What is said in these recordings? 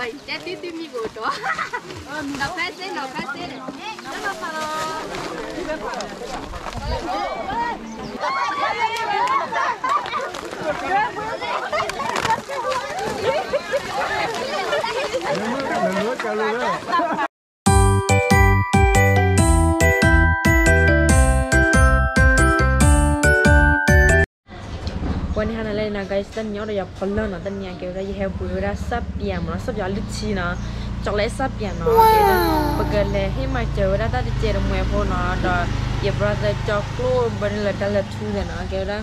Oi, ya ti ti mi goto. No pase, no pase. cái tên nhỏ đây giờ còn lên là tên nhà kiểu đây giờ bùi ra sắp biển mà nó sắp giờ lít chi nó. Cho lẽ sắp giờ nó kiểu bực gần lẹ khi mà chờ ra ta đi chơi đồng mèo phô nó đó giờ ra ta cho cô bên là ta là thu rồi nó kiểu đó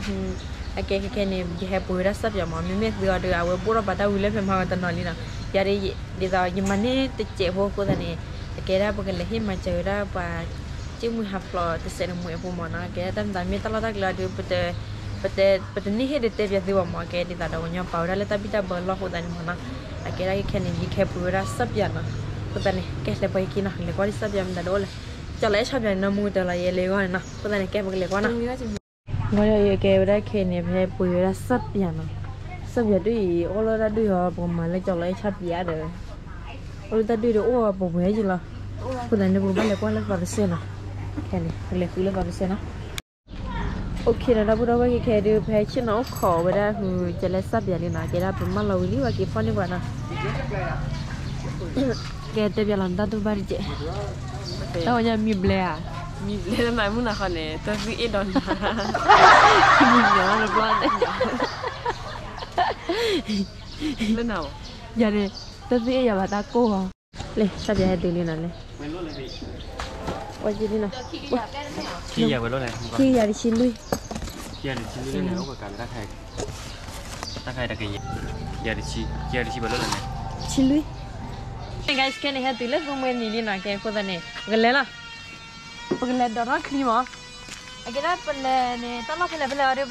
cái cái cái này giờ hè bùi ra sắp giờ mà mình biết giờ được à vừa bữa đó bà ta lên phim hoa tên nói đi nè. Giờ đi đi giờ nhưng mà nè ta chơi vô cô ta nè. Cái đó bây giờ là khi mà chờ ra và chứ mình học lò thì sẽ đồng mèo phô mà nó cái tâm tâm mình ta lo ta là được bây giờ နေဒီဟပူရဆက်ပြမမမေဒီအဒအဝပူရပတာဝီလေဖမဟာတနော်လီနာရရီဒီသာယမနေတချေဖို့ကိုဒနေအကဲရပကလေဟိမချေရပါချီမူဟဖလောတစရမွေဖမနာကဲတမ်တမီတလာတကလာဒီပတဲ့ pete pete ni he de te bia diwa ma ke di ta da wonya pa ora le ta bi ta ba lo ko da ni ma na a ke ra ke ken ni ke pu ra sab ya na ko ta ni ke le pa ki na le ko ri sab ya da do le cha le cha bia na mu da la ye le ko na ko ta ni ke ba le ko na ngo ya ye ke ra ke ni phe pu ra sab ya na sab ya du yi o lo da du yo bo ma le cha le cha bia de o lo da du de o bo bo ye ji la ko ta ni bo ba le ko le ba se na ke ni le ku le ba se na ok là đâu đâu cái kia điều phải nó khó vậy đó hừ chả lẽ sắp giờ đi cái đó bấm mắt lâu lý cái phone đi vào cái tiếp giờ làm ta tôi bari chứ tao nhà mi ble à? Mi ble là mày muốn là con này tôi cứ ít đòn. Mi nhỏ là quan đấy lên nào. Giờ này tôi cứ giờ bà ta cô à. Lên sắp giờ đi nào lên วบาริเจแต่ว่ายังมีเบลอ่ะ มีเล่นไหนมึงนะคนนี้ตัวซื้อเอ็ดดอน มีเยอะนะบ้านเนี่ย เล่นเอา อย่าเลยตัวซีอย่ามาตาโก้เลยซับอย่างให้ดูเลยนะเลย ไม่รู้เลยพี่ ว่าจีนี่นะ ขี้อยากไปรู้เลย ที่อยากชินด้วย ขี้อยากชิ้นรู้เลยเอากับการตาไข่ตาไข่ตะกี้อยากชิ้นอยากชิ้นไปรู้เลย ชินด้วย guys แค่นี้ให้ดูเลยพวกมันนี่นี่นะแกคนละเนี่ยกันเลยล่ะปกติดอร์คลีมา Agora pele ne tama pele pele ore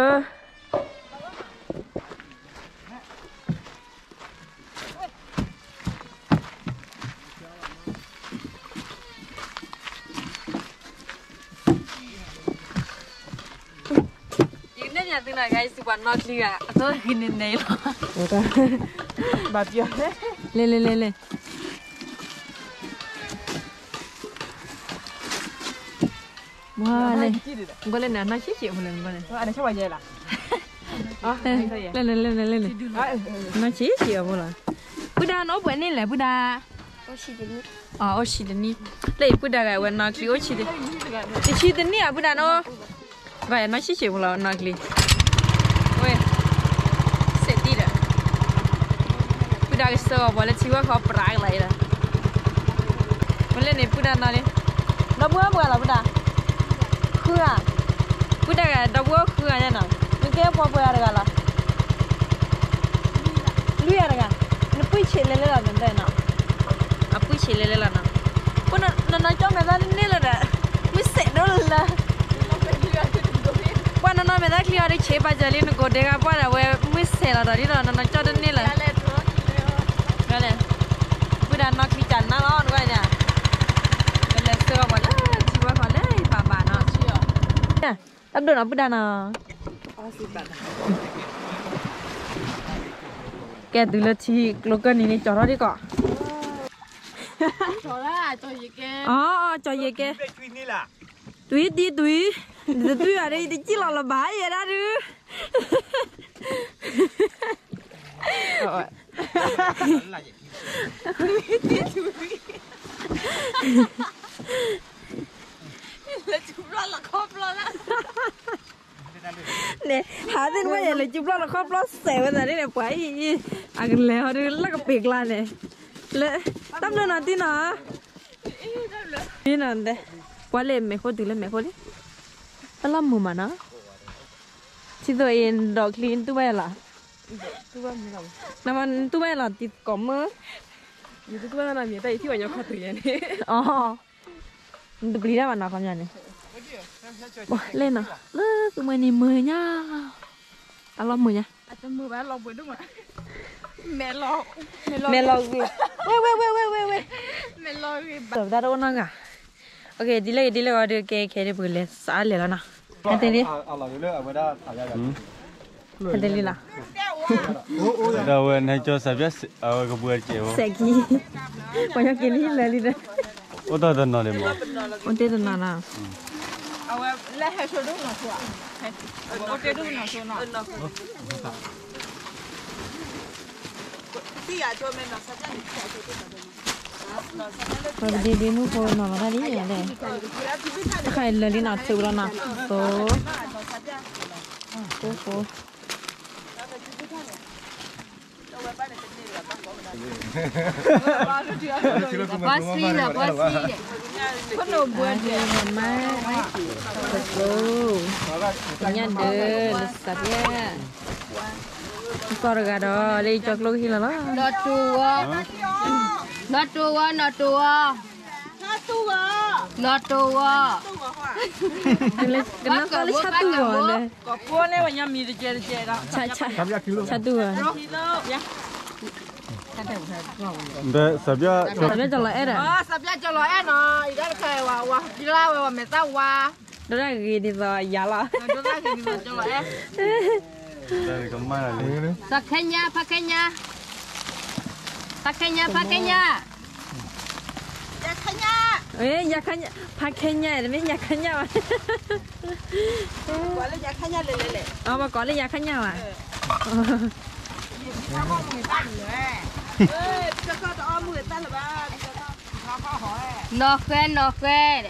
응. nhà từ này guys quán mặc đi à tôi ghi nên này lo bà đi lên lên lên lên not liga. Ato gini nei lo. Ba pia. Le le le le. Wah le. Ngole na na chi chi ngole ngole. Ada siapa je lah. Ah, Le le le le le le. Na chi chi à bola. Buda no bu ni le buda. À, ô chi de ni. Le buda ga wan na kli ô chi de. Chi chi de ni à no. Vậy nó chỉ chịu là nó kli. Ôi. Sẽ đi rồi. Buda cái sơ bỏ lên khó lại rồi. Lên này Buda nó đi. Nó bữa bữa là Buda. Khưa. Buda cái đó bữa khưa nha nó. Mình kia bỏ bữa rồi là. Lui à rồi. Nó bụi chế lên là mình đây nó. À bụi chế lên là nó. Bữa nó nó nói cho mẹ ra lên là đã. Mới sẽ đó là. Bữa nó nói mẹ ra clear đi chế bà giờ lên có đề ga bữa là về mới sẽ là đó đi là nó nói cho đến nên là. Cái này. Bữa đó nó bị chắn nó lo nữa nha. Cái này sơ mà lá chỉ qua khỏi lấy bà bà nó. Nè, đắp đồ nó bữa đó nó. Kẻ từ lượt chi lúc gần này cho nó đi cọ. cho ra cho gì kia Ờ, cho gì kìa. Túi đi túi. Giờ túi ở đây thì chỉ là là bá vậy đó chứ. nè hả tên bây giờ là chụp lo là khóc lo xèo bây giờ đây là phải à cái leo đi là cái biệt là nè. Lệ tắm lên nào tí nào đi nào đây. Quá lên mẹ khô từ lên mẹ khô đi. Tao làm mù mà nó. Chỉ tôi yên đỏ clean tu bây là. Nằm ăn tu bây là thịt cỏ mơ Itu tuh mana nih? Tadi itu banyak khat ya nih. ờ được đi ra mà nào con nhà này Bỏ, lên nào lên tụi mày này mười nhá tao lo mười mưa bán lòng với đúng không? Melon. Melon. Wait, wait, wait, wait, wait, wait. Melon. Tập ta đâu năng à? Ok, đi lấy đi lấy vào được cái cái đi bự lên, xả lên là Anh tên đi. À là ra rồi. Anh tên đi là. Đâu này cho sao biết ở cái bữa chiều. Seki. Còn nhớ cái đi lên đi đấy. Ô tao tao nói đi mà. Ông tên là nào? Rồi đi đi nu phố nó nó đi nhỉ đây. Khai lên đi nào chịu rồi nào. Phố. Phố phố. Voici là voici. Mama. Let's go. Nhận được, sắp ya. Có được đó, lấy cho lúc Pasti lah, pasti. Penuh buat dia mama. Betul. Deh, lesatnya. Kor gak ada, li hilang lah. Dah tua, dah tua, dah tua. Lotua. Kenapa kali satu deh? Kopo nih banyak. Caca. Ya sao biết Rồi bây giờ là hết rồi. à sắp ra cho em nó ý đã khai wa wa đi la wa mẹ ta wa Đó là cái gì rồi, giá là. nó cho ra thì cho em Đây có mai là lấy. Pakenya, pakenya. Pakenya, pakenya. ya nhà khanya, phát khanya, mấy nhà khanya mà. gọi là ya khanya lẹ lẹ lẹ Ờ, mà có lấy nhà khanya mà. cho con đó mười ta là cho con nó có Nó khoe, nó khoe.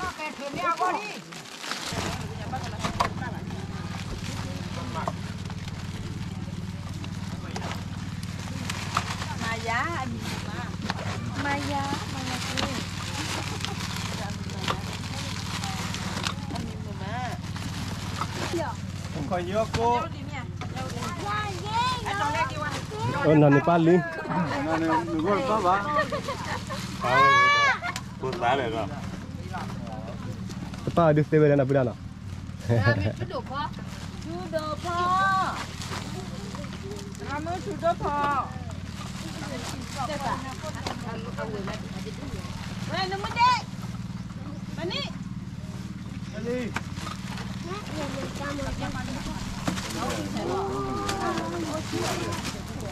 nó cái thuyền đeo con đi mà giá anh mà Không có nhớ cô. Ơn nó nè bà lý. Nó nè, nó gọi bà bà. Này rồi. Bà đi xe về đây nè, bà nè. Hãy subscribe cho kênh Ghiền Mì Gõ Để không bỏ lỡ Này nó đi. Bạn đi. Bạn. Hãy subscribe cho kênh Ghiền Mì Gõ Để không bỏ lỡ những video hấp dẫn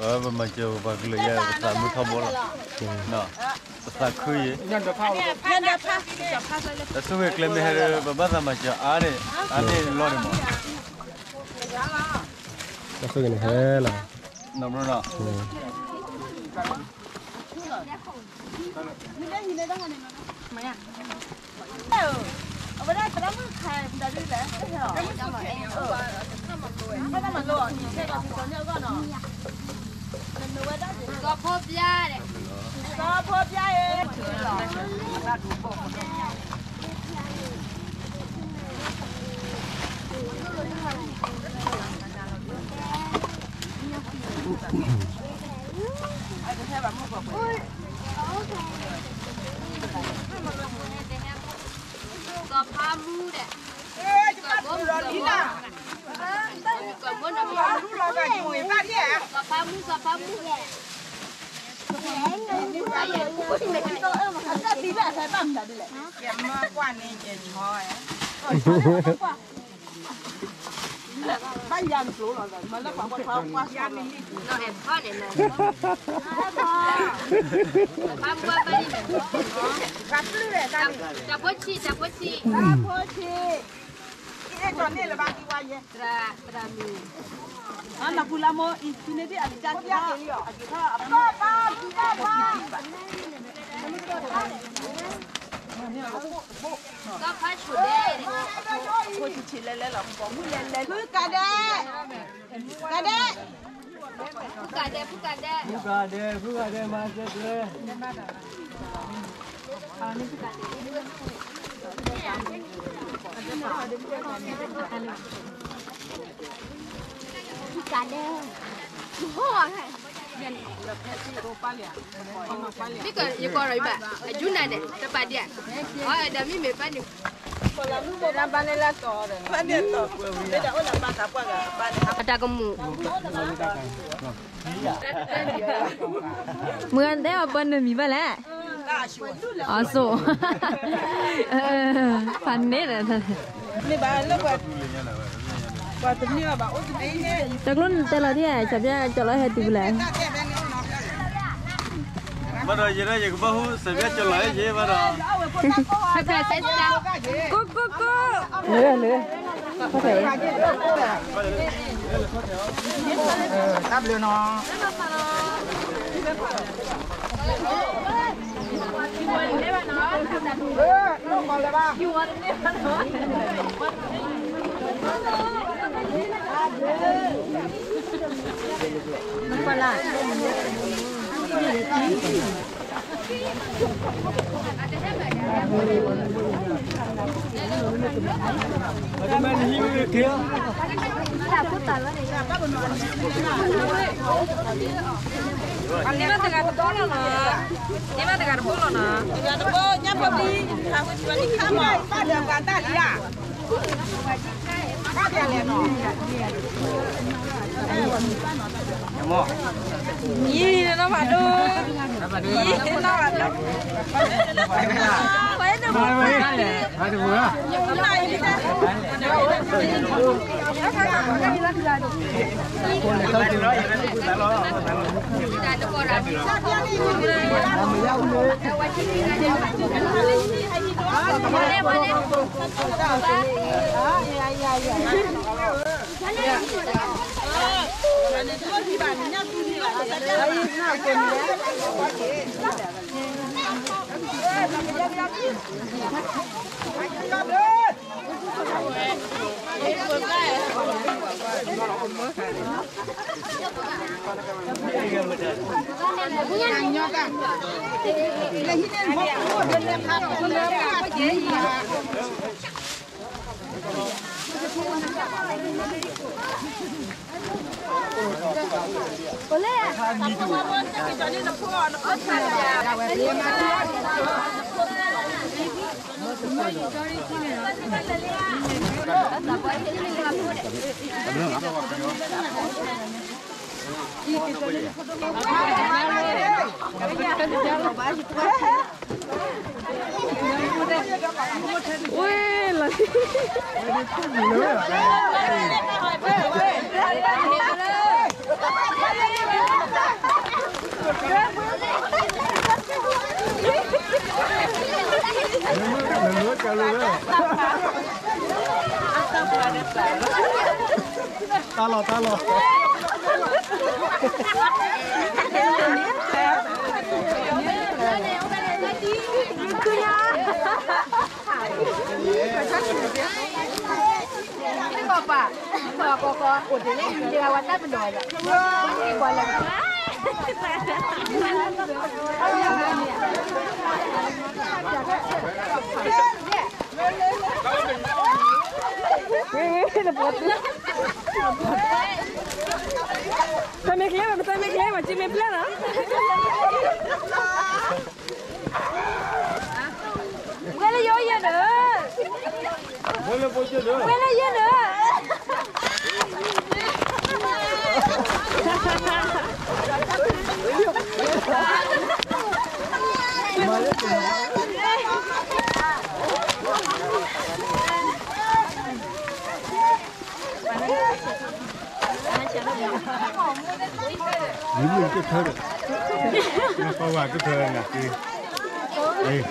ờ và mà chiều và lưỡi ra là mới không bố là nọ là khui nhân được phao nhân được phao là xuống việc lên hai đứa và bắt ra mà chiều á đi á đi lo đi mà xuống cái này thế là nằm luôn nọ mày à ở bên đây phải đóng hàng đã đi lẽ cái hở cái mà em ở cái mà lùi cái mà lùi thì cái là thì có nhớ con rồi တော့ဖော်ပြတယ်တော့ဖော်ပြရဲ့ em pha này này. Pha mu ba đi. Gặp lư để ta đi. Chả có chi, chả có Ana bula mo intine di alija kira agira apa apa dia apa ka fa shude ko ti chile le la mbo mu le le mu kade kade Pukade, pukade. Pukade, pukade, masjid le. Ini pukade. Biko yuko roiba ajuna. Oh ada. Ada apa? Ờ, à so phản nét là thật. Chắc luôn tên là thế à, chả biết cho lấy hai tỷ lệ bắt đầu gì đây giờ cũng bao sẽ biết cho lấy gì bắt đầu. Hai cái sẽ ra cú cú cú nữa à, nữa có thể. Ờ, đáp liều Yuan đấy bà nó. Ừ, nó còn là đấy bà nó. Hãy subscribe cho kênh Ghiền Mì Gõ Để không bỏ lỡ những video hấp dẫn Lima tengah sepuluh nak, lima tengah sepuluh nak. Tiga sepuluh nyapa beli, kamu cuma di kamar, pada kata dia. Kaya leno. Kamu. Ini nama dong. Nama dong. Ini nama dong. Ini 不要不要不要！不要不！Wih, lagi. ta lò ta lò Papa, papa, papa, udah ini dia awatnya bendera. Wah, ini boleh. 怎么没来？怎么没来？我今天没来啊！我来哟耶呢！我来报捷呢！我来耶呢！mà cứ thường à đi. Đi.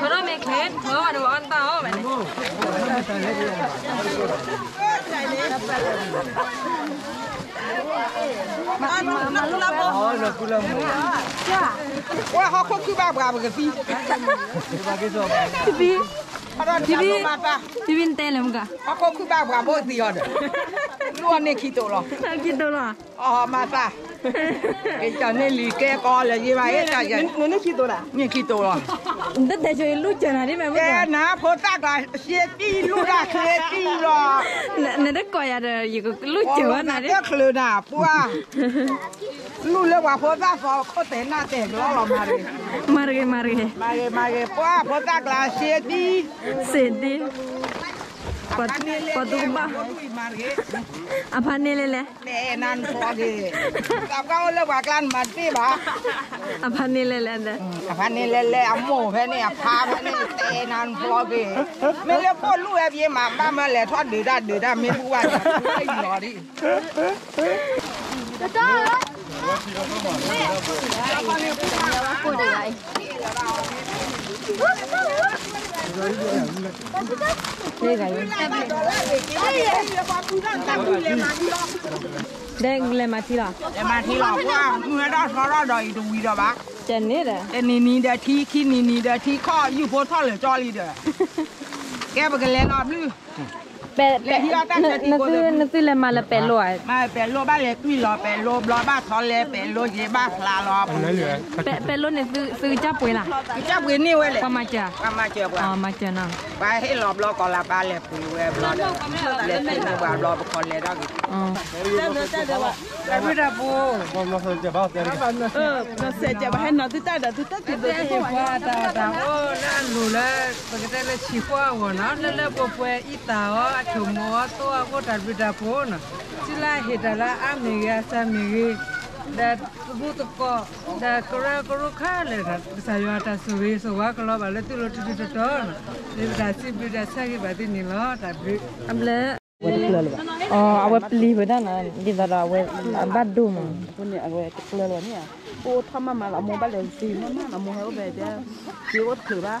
Thôi đó mẹ khét thôi à, đồ ăn tao mày Wah, aku kuba berapa kali? Kuba kita. Bibi, bibi telem ka? Aku kubah berapa tiada. Luar ni kita lah. Kita lah. Oh, mata. Esta Nelly, ¿qué cola lleva esta? No necesito la. Ni quito la. ¿Dónde yo lucha nadie me ve? Que na, pota la, siete lura, siete lura. No te coya de yo lucha va nadie. Yo creo na, pua. Lu le va pota fa, cote na te, lo lo mare. Mare, mare. Mare, mare, pua, pota la, siete. Siete. Patukba. Apa ni lele? Nenan pagi. Kapkang oleh waklan mati bah. Apa ni lele anda? Apa ni lele? Amu ni apa ni? Nenan pagi. Mele polu eh biar mama mele tuan deda deda meluat. Lori. Betul. Apa ni? Apa ni? Đen lên mà thi là. Lên mà thi là quá. Người đó sao đó đòi đủ gì đó bác. Chân nít à. Chân nít nít đã thi khi nít nít đã thi khó. Yêu phố thoát lời cho đi được. Cái bà cái lên lọt lưu. แปดแปดนั่นซื้อนั่นซื้อเลยมาละแปดโลมาแปดโลบ้านเลยกุ้ยรอแปดโลรอบ้านทอนเลยแปดโลเยบ้านลารอผมนั่นเหลือแปดแปดโลเนี่ยซื้อซื้อเจ้าปุ๋ยล่ะเจ้าปุ๋ยนี่เว้ยเลยก็มาเจอก็มาเจอป่ะอ๋อมาเจอน้องไปให้รอบรอก่อนละบ้านเลยปุ๋ยเว้ยรอเลยปุ๋ยบ้านรอไปคนเลยได้กี่อ๋อเจ้าเนื้อเจ้าเดือดแต่ไม่ได้ปูผมเราเสร็จจะบ้าเสร็จเออเราเสร็จจะให้น้องที่ใต้เดือดที่ใต้ที่เดือดที่ว่าตาตาโอ้นั่นรู้แล้วปกติเราชิคว้าหัวน้องเล่นเล่นปวยอีตาอ๋อ thu mua tôi có đặt bị đặt phone chỉ là hiện là ăn mì gà sao mì gà đã bút tục có đã có đặt sao vào đặt sủi sủi quá có lo là tôi lo chút chút đó để đặt xí bị đặt sao cái bài tin nhiều lo đặt bị âm lệ ờ ông ấy pli với đó là đi vào đó bắt đùm con nhà luôn nhỉ cô thăm mà mà là bắt lên gì mà mà là về chứ chỉ có thử ba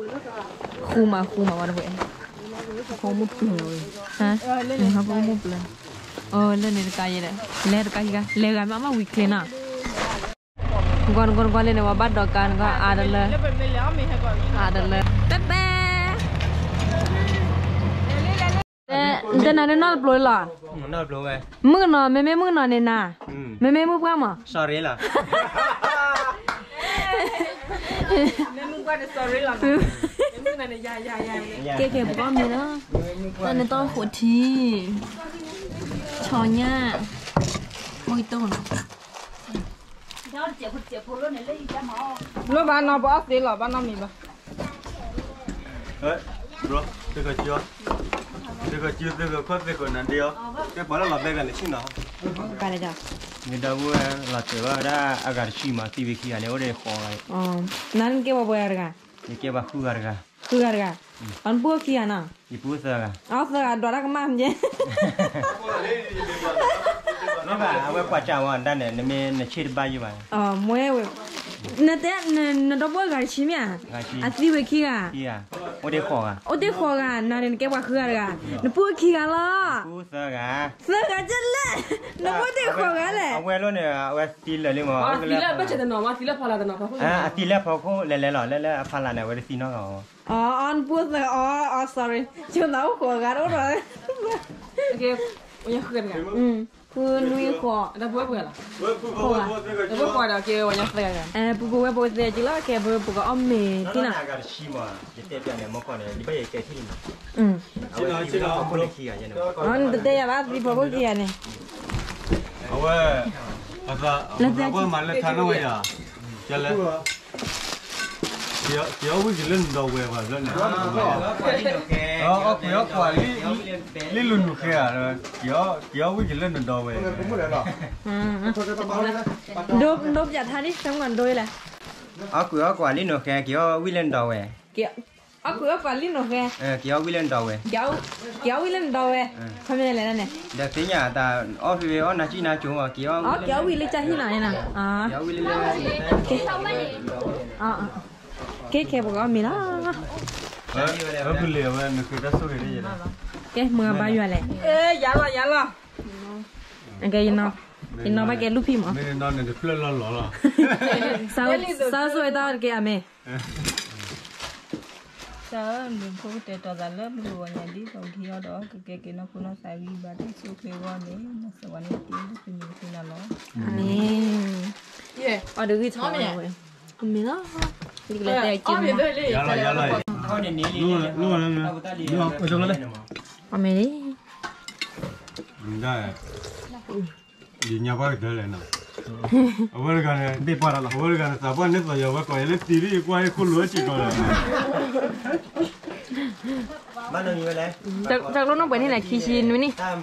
Kuma, Kuma var det på en. Kom upp nu. Ha? Jag har kommit upp nu. Oh, det är det kajer det. Lär kajer. Lägga mamma weekly na. Gon gon gon le wa bad dog kan ga adalla. Adalla. Pepe. Den är den all blå la. Den all blå va. Mung na, meme mung na ne na. Meme mung pa ma. Sorry la. แม่มึงว่าจะ sorry หรอ Dạ. này này dài dài dài kia kìa bom gì đó. Đây là tôi khổ thì trò nha. Mùi tồn lúc bạn nó bỏ gì là bạn nó mì bà. Ê bro cái cái chưa? Cái cái chưa? Cái cái khuất cái cái nắn đi không? Cái bỏ là bé gần đấy xin nào cái này đâu? Người ta vừa là từ vào đã agar chi mà tivi kia này ở đây khó này ờ nắn cái bà bơi arga cái kia bà khu arga Kugar ga. An pu ki ana. I pu sờ ga. áo sờ ga dora ka cái je. chứ, ba, awe pa cha wa nda ne ne me ne chir ba yu ba. à mua we. 那得那那到不干吃面，啊，自己去啊。去啊，我得考啊。我得考啊，那人给我喝了啊，那不去啊了。不是啊。是啊，真嘞，那我得考啊嘞。我了呢，我提了了嘛。啊，提了不晓得喏，我提了跑了的喏。啊，提了跑过来来了，来来跑了呢，我得提那个哦。哦，俺不是，哦哦，sorry，就那我考啊了了。OK，我先喝点。嗯。不累过，那不会不了。好啊，那不过了就我娘飞了。哎，不过我不在就那个不不个阿妹，对啦。那个西嘛，就代表你们讲的，你不也在听吗？嗯。知道知道。哦，你对呀，把你婆婆接呢。喂，阿哥，我我买了糖了喂呀，接了。kéo kéo cái gì lên đầu về phải lên này ờ ờ kéo quả lý lý luôn một kia rồi kéo kéo cái gì lên đầu về đốt đốt giặt hai đi xong còn đôi là ờ kéo quả lý nó kia kéo cái lên đầu về kéo ờ kéo quả lý nó kia ờ kéo cái lên đầu về kéo kéo cái lên đầu về không biết là này để tí nhà ta ở phía ở nhà chi nào chúng mà kéo ờ kéo cái lên trái như này nè à. kéo cái lên đầu về cái kia bọn con mình đó. Ở bên liều mà mình cứ đã số đi rồi cái mưa bao nhiêu này ê dạ lo dạ lo. Anh cái gì nó. In nó bắt cái lúc phim sao sao rồi tao cái à mẹ? Sao mình không thể tỏ ra lớp mình vừa nhà đi rồi đó cái cái nó cũng nó sai đi bà đi xuống cái qua đấy nó sẽ qua đấy tiếng lúc mình cũng là lo nè yeah. Ờ, được cái thằng này mình đó ဒီလိုတဲ့ကျင်းပါရလာရလာဟုတ်နေနေလေးလို့လို့လည်းလို့ပကြုံလည်းအမေလေးဒါရညပါတယ်လည်းနော် Organe. De para la organe, ta pa neto ya va con el tiri con el culo chico. Mano ni vele. Ta lo no bueno ni kishi ni. Ta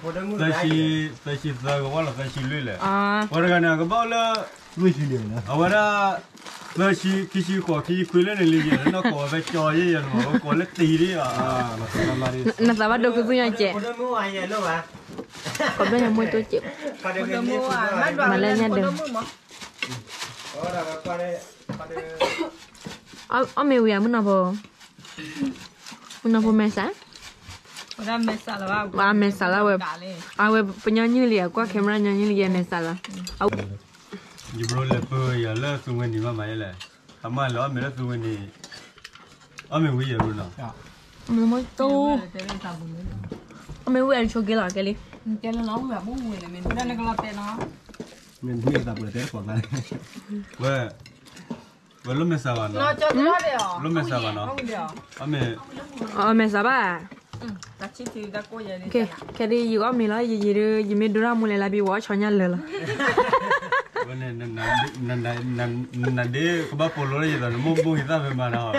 shi ta shi ta ko wala ta shi lule. Ah. Organe ko bala ไม่ชิเหลืองนะเอาว่าถ้าเมื่อชีกิชีขอคีคุยเรื่องเรียนนั่นก็ไปจอยยันหัวก็เล็กตีดิอ่ะนั่นสามารถดูคือยังเจ็บคนเมื่อวานเนี่ยรู้ป่ะคนเมื่อวานมวยตัวเจ็บคนเมื่อวานมาเล่นเนี่ยเดิมเอาเอาเมียมึงนะพ่อมึงนะพ่อแม่ซะ Ahora me salaba. Ah, me salaba. Ah, we, pues ñoñilia, cuá, que me ñoñilia me sala. Ah, ဒီဘရလပရလစုံဝင်ဒီမှာမရလဲအမလောမေရစုံဝင်ဒီအမေဝီရလို့နော်အမေမတော့အမေဝီရချိုကေလာကလေးကဲလောင်းဝီရဘူးဝီလေမင်းဒါလည်းကလာတယ်နော်မင်းဘူးရတာပူတယ်ပေါ်လာဝဲဝဲလုံးမစားပါနော်နော်ကြောက်ရတယ်ရောလုံးမစားပါနော်အမေအမေစားပါကချီတီဒါကိုရလေကဲကဲဒီယူအမေလာရေရေရေမေဒရာမူလေလာပြီးဝါချောင်းရလေလား Bueno, nadie va por lo de la mumbo y dame mano.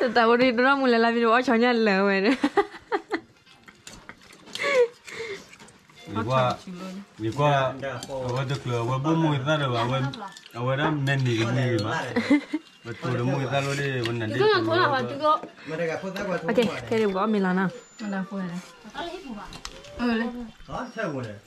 Está bonito, no mula la vida, voy a choñar la buena. Igual, igual, igual de club, igual bomo y dale, igual, ahora nani que me iba. Betul, bomo y dale, de buena. Tú no cola, va, tú go. Okay, queremos, Milana. Milana fuera. Dale, hipo, va. Dale. Ah, se vuelve.